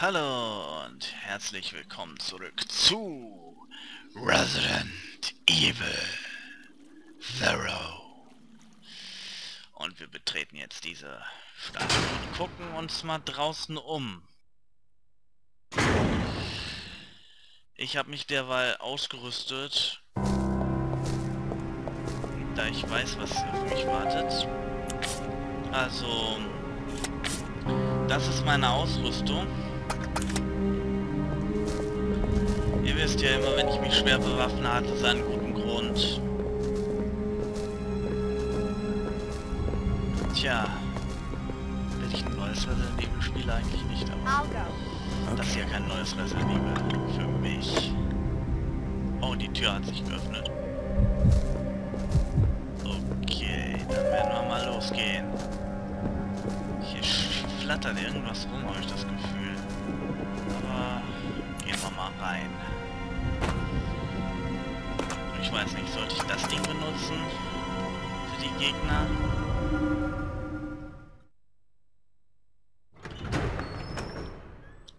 Hallo und herzlich willkommen zurück zu Resident Evil Zero. Und wir betreten jetzt diese Stadt und gucken uns mal draußen um. Ich habe mich derweil ausgerüstet, da ich weiß, was auf mich wartet. Also, das ist meine Ausrüstung. Wisst ja immer, wenn ich mich schwer bewaffne, hat es einen guten Grund. Tja, will ich ein neues Resident Evil spiele eigentlich nicht, aber das ist ja kein neues Resident Evil für mich. Oh, die Tür hat sich geöffnet. Okay, dann werden wir mal losgehen. Hier flattert irgendwas rum, habe ich das Gefühl. Aber gehen wir mal rein. Ich weiß nicht, sollte ich das Ding benutzen? Für die Gegner?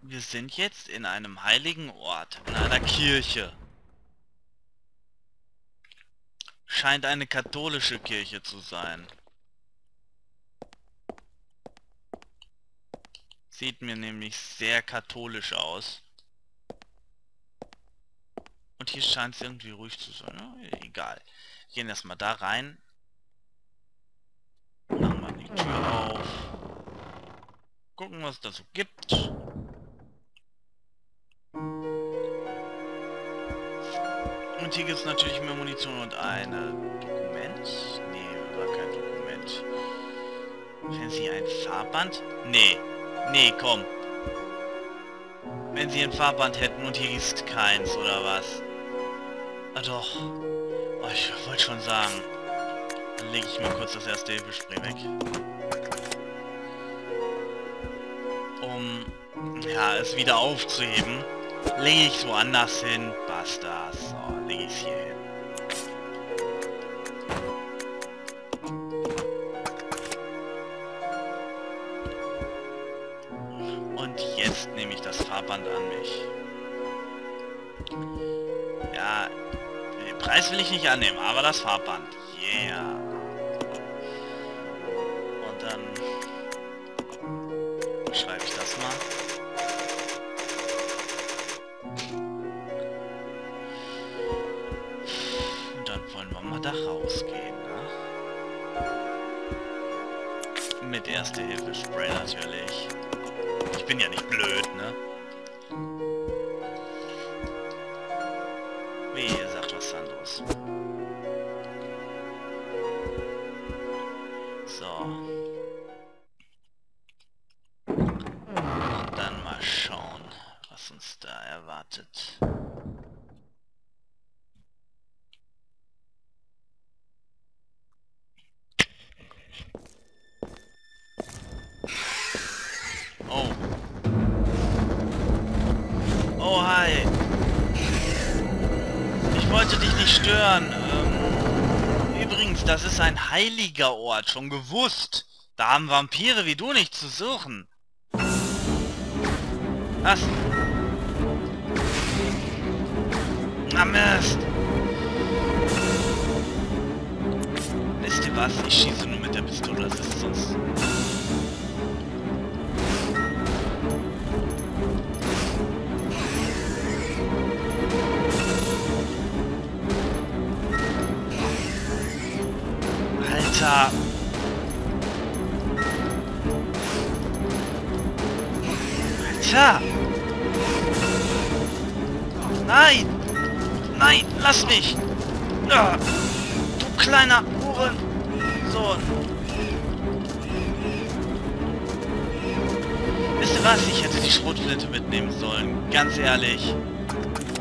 Wir sind jetzt in einem heiligen Ort, in einer Kirche. Scheint eine katholische Kirche zu sein. Sieht mir nämlich sehr katholisch aus. Und hier scheint es irgendwie ruhig zu sein. Ne? Egal. Gehen erstmal da rein. Machen wir die Tür auf. Gucken, was es da so gibt. Und hier gibt es natürlich mehr Munition und eine Dokument. Nee, war kein Dokument. Wenn Sie ein Fahrband? Nee. Nee, komm. Wenn Sie ein Fahrband hätten und hier ist keins, oder was? Ah doch. Oh, ich wollte schon sagen. Dann lege ich mal kurz das erste Hilfespray weg. Um ja, es wieder aufzuheben, lege ich es woanders hin. Basta. So, lege ich es hier hin. Und jetzt nehme ich das Fahrband an mich. Preis will ich nicht annehmen, aber das Fahrband. Yeah. Und dann schreibe ich das mal. Und dann wollen wir mal da rausgehen, ne? Mit Erste-Hilfe-Spray natürlich. Ich bin ja nicht blöd, ne? So. Und dann mal schauen, was uns da erwartet. Oh. Oh, hi. Ich wollte dich nicht stören. Ähm, übrigens, das ist ein heiliger Ort, schon gewusst. Da haben Vampire wie du nicht zu suchen. Was? Na Mist. Wisst ihr was? Ich schieße nur mit der Pistole, das ist sonst... Alter. Alter. Nein. Nein, lass mich. Du kleiner Huren. So. Wisst ihr was? Ich hätte die Schrotflinte mitnehmen sollen. Ganz ehrlich.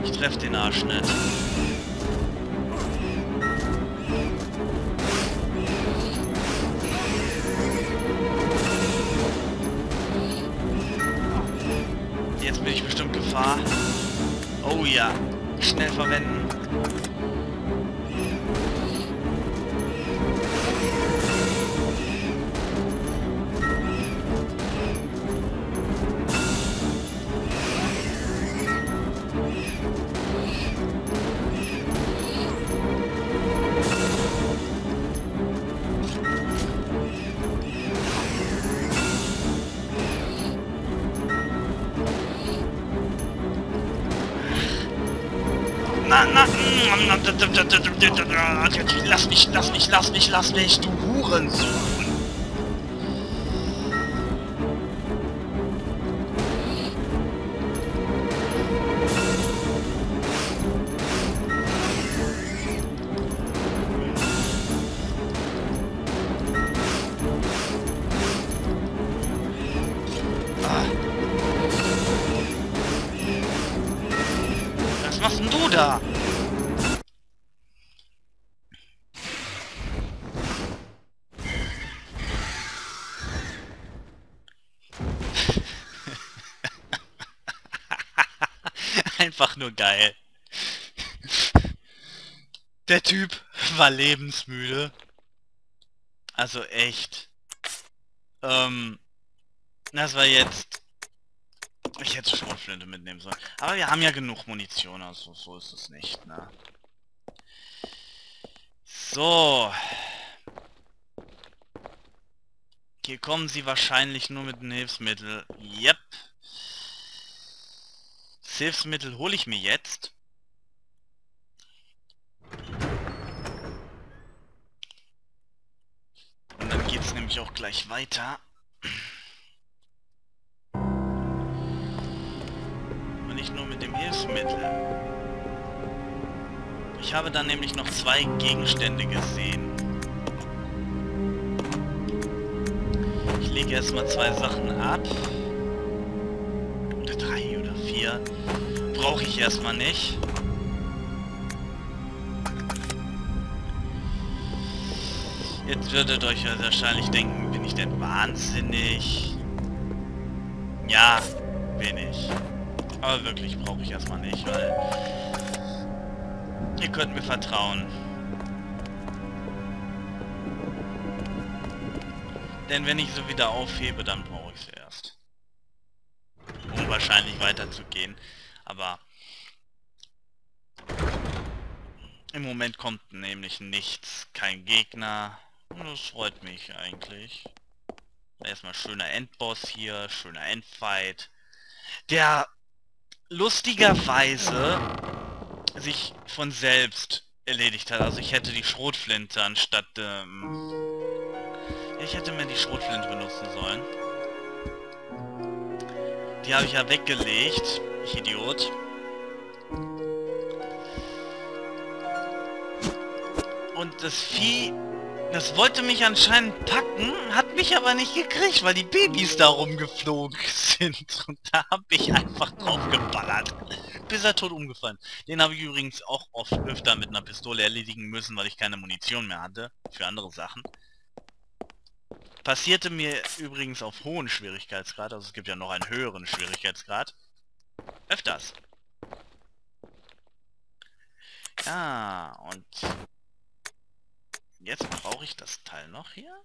Ich treffe den Arsch nicht. Jetzt bin ich bestimmt Gefahr. Oh ja. Schnell verwenden. Lass mich, lass mich, lass mich, lass mich, du Hurensohn. Einfach nur geil. Der Typ war lebensmüde. Also echt. Ähm, das war jetzt ich hätte Schrotflinte mitnehmen sollen. Aber wir haben ja genug Munition, also so ist es nicht, ne? So. Hier kommen sie wahrscheinlich nur mit einem Hilfsmittel. Yep. Hilfsmittel hole ich mir jetzt. Und dann geht es nämlich auch gleich weiter. nicht nur mit dem Hilfsmittel. Ich habe dann nämlich noch zwei Gegenstände gesehen. Ich lege erstmal zwei Sachen ab. Oder drei vier. Brauche ich erstmal nicht. Jetzt würdet euch wahrscheinlich denken, bin ich denn wahnsinnig? Ja, bin ich. Aber wirklich brauche ich erstmal nicht, weil... Ihr könnt mir vertrauen. Denn wenn ich so wieder aufhebe, dann brauche ich es erst. Wahrscheinlich weiterzugehen. Aber... Im Moment kommt nämlich nichts. Kein Gegner. Das freut mich eigentlich. Erstmal schöner Endboss hier, schöner Endfight. Der lustigerweise sich von selbst erledigt hat. Also ich hätte die Schrotflinte anstatt... Ähm ich hätte mir die Schrotflinte benutzen sollen. Die habe ich ja weggelegt. Ich Idiot. Und das Vieh das wollte mich anscheinend packen, hat mich aber nicht gekriegt, weil die Babys da rumgeflogen sind. Und da habe ich einfach drauf geballert. Bis er tot umgefallen. Den habe ich übrigens auch oft öfter mit einer Pistole erledigen müssen, weil ich keine Munition mehr hatte. Für andere Sachen. Passierte mir übrigens auf hohen Schwierigkeitsgrad, also es gibt ja noch einen höheren Schwierigkeitsgrad. Öfters. Ja, und Jetzt brauche ich das Teil noch hier.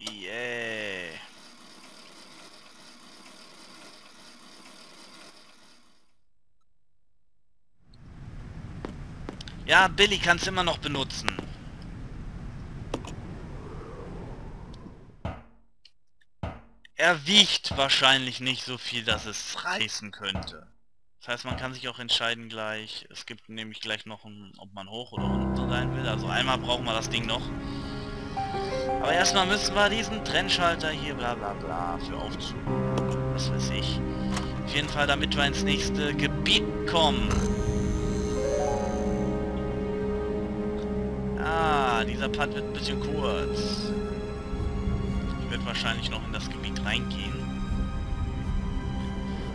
Yeah. Ja, Billy kannst immer noch benutzen. Er wiegt wahrscheinlich nicht so viel, dass es reißen könnte. Das heißt, man kann sich auch entscheiden gleich. Es gibt nämlich gleich noch, ein, ob man hoch oder unten sein will. Also einmal brauchen wir das Ding noch. Aber erstmal müssen wir diesen Trennschalter hier bla bla bla für Aufzug. Was weiß ich. Auf jeden Fall, damit wir ins nächste Gebiet kommen. Ah, dieser Part wird ein bisschen kurz. Wahrscheinlich noch in das Gebiet reingehen.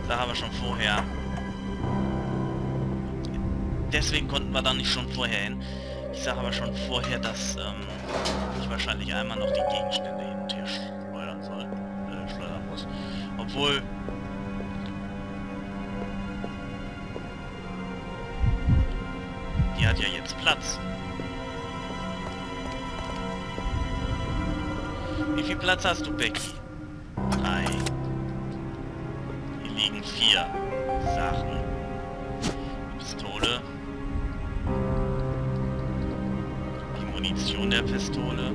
Da haben wir schon vorher deswegen konnten wir da nicht schon vorher hin. Ich sage aber schon vorher, dass ähm, ich wahrscheinlich einmal noch die Gegenstände hin und her schleudern soll. Äh, schleudern muss. Obwohl... Die hat ja jetzt Platz. Wie viel Platz hast du, Becky? Drei. Hier liegen vier Sachen. Pistole. Munition der Pistole.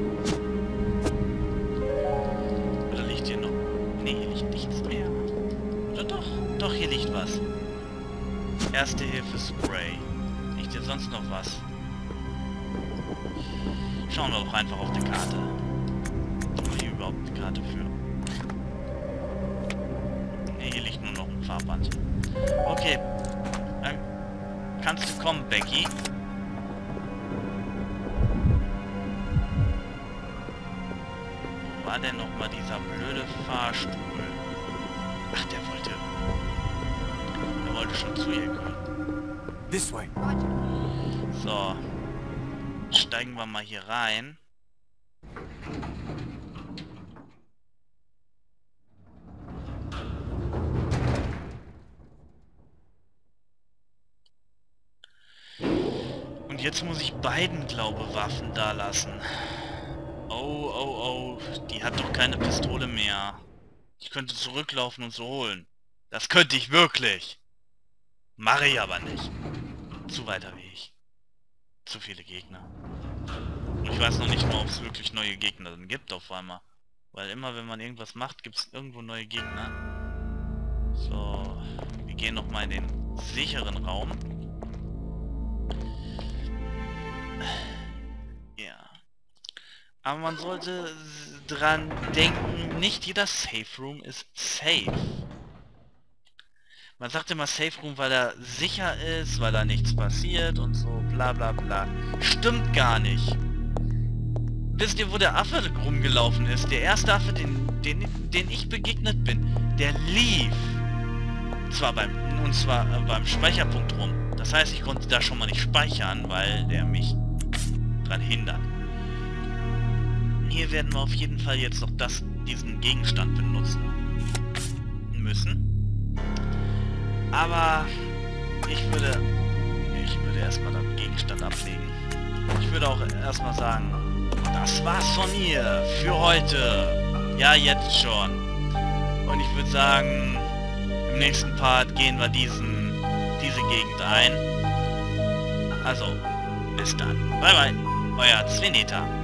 Oder liegt hier noch... Ne, hier liegt nichts mehr. Oder doch? Doch, hier liegt was. Erste Hilfe Spray. Nicht dir sonst noch was? Schauen wir doch einfach auf die Karte. Überhaupt eine Karte für? Ne, hier liegt nur noch ein Fahrband. Okay. Dann kannst du kommen, Becky. Wo war denn nochmal dieser blöde Fahrstuhl? Ach, der wollte... Der wollte schon zu ihr kommen. This way. So. Steigen wir mal hier rein. Jetzt muss ich beiden, glaube Waffen da lassen. Oh, oh, oh. Die hat doch keine Pistole mehr. Ich könnte zurücklaufen und so holen. Das könnte ich wirklich. Mache ich aber nicht. Zu weiter Weg. Zu viele Gegner. Und ich weiß noch nicht mal, ob es wirklich neue Gegner dann gibt auf einmal. Weil immer wenn man irgendwas macht, gibt es irgendwo neue Gegner. So, wir gehen nochmal in den sicheren Raum. Ja. Aber man sollte dran denken, nicht jeder Safe Room ist safe. Man sagt immer Safe Room, weil er sicher ist, weil da nichts passiert und so bla bla bla. Stimmt gar nicht. Wisst ihr, wo der Affe rumgelaufen ist? Der erste Affe, den, den, den ich begegnet bin, der lief. Zwar beim, und zwar äh, beim Speicherpunkt rum. Das heißt, ich konnte da schon mal nicht speichern, weil der mich dran hindert. Hier werden wir auf jeden Fall jetzt noch das, diesen Gegenstand benutzen müssen. Aber ich würde ich würde erstmal den Gegenstand ablegen. Ich würde auch erstmal sagen, das war's von mir für heute. Ja, jetzt schon. Und ich würde sagen, im nächsten Part gehen wir diesen diese Gegend ein. Also, bis dann. Bye bye. Euer Zveneta.